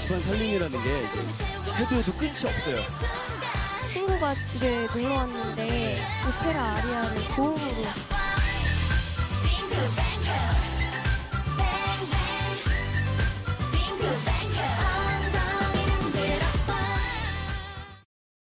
집안 살림이라는 게 해도 해도 끝이 없어요. 친구가 집에 놀러 왔는데 오페라 아리아를 고음으로